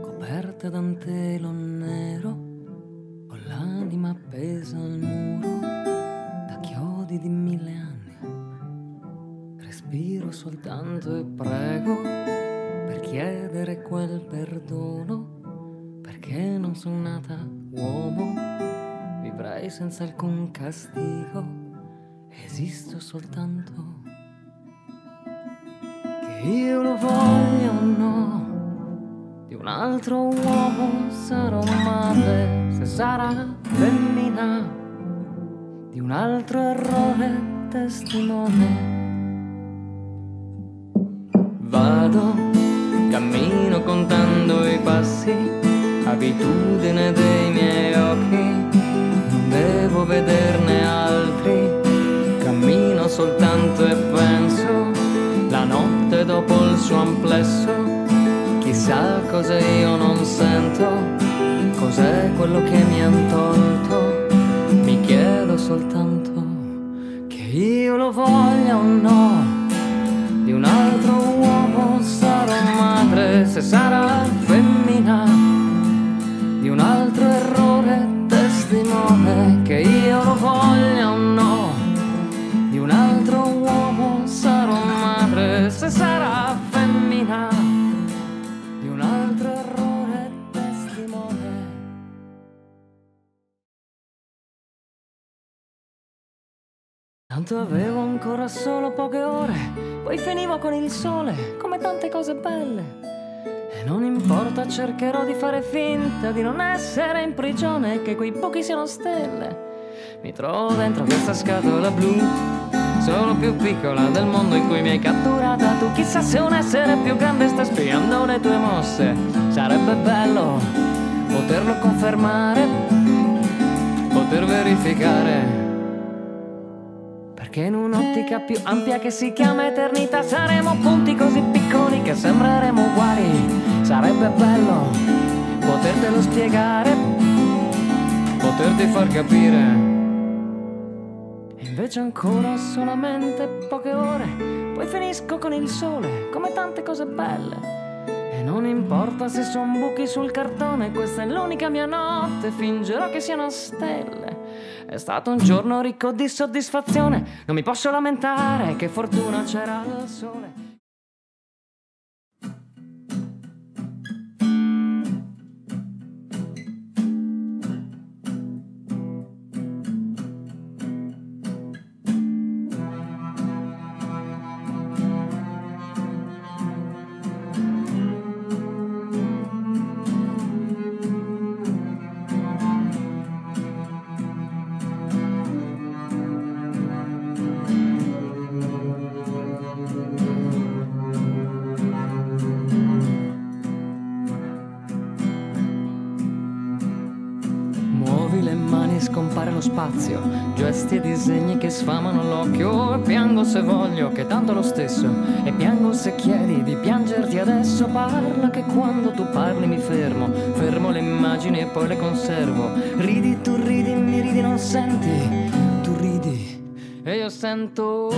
coperta da un telo nero, ho l'anima appesa al muro da chiodi di mille anni. Respiro soltanto e prego per chiedere quel perdono, perché non sono nata uomo, vivrei senza alcun castigo, esisto soltanto io lo voglio o no un altro uomo sarò madre se sarà femmina di un altro errore testimone. Vado cammino contando i passi abitudine dei miei occhi. Non devo vederne altri cammino soltanto e penso la notte dopo il suo Chissà cosa io non sento, cos'è quello che mi han tolto. Mi chiedo soltanto che io lo voglia o no. Di un altro uomo Tanto avevo ancora solo poche ore, poi finivo con il sole, come tante cose belle. E non importa, cercherò di fare finta di non essere in prigione e che quei pochi siano stelle. Mi trovo dentro questa scatola blu, solo più piccola del mondo in cui mi hai catturata tu. Chissà se un essere più grande sta spiando le tue mosse. Sarebbe bello poterlo confermare, poter verificare. Perché in un'ottica più ampia che si chiama eternità saremo punti così piccoli che sembreremo uguali. Sarebbe bello potertelo spiegare, poterti far capire. Invece ancora solamente poche ore, poi finisco con il sole, come tante cose belle. E non importa se son buchi sul cartone, questa è l'unica mia notte, fingerò che siano stelle. È stato un giorno ricco di soddisfazione, non mi posso lamentare, che fortuna c'era il sole. Le mani e scompare lo spazio, gesti e disegni che sfamano l'occhio. E piango se voglio, che tanto lo stesso. E piango se chiedi di piangerti adesso. Parla che quando tu parli mi fermo. Fermo le immagini e poi le conservo. Ridi, tu ridi, mi ridi, non senti. Tu ridi e io sento.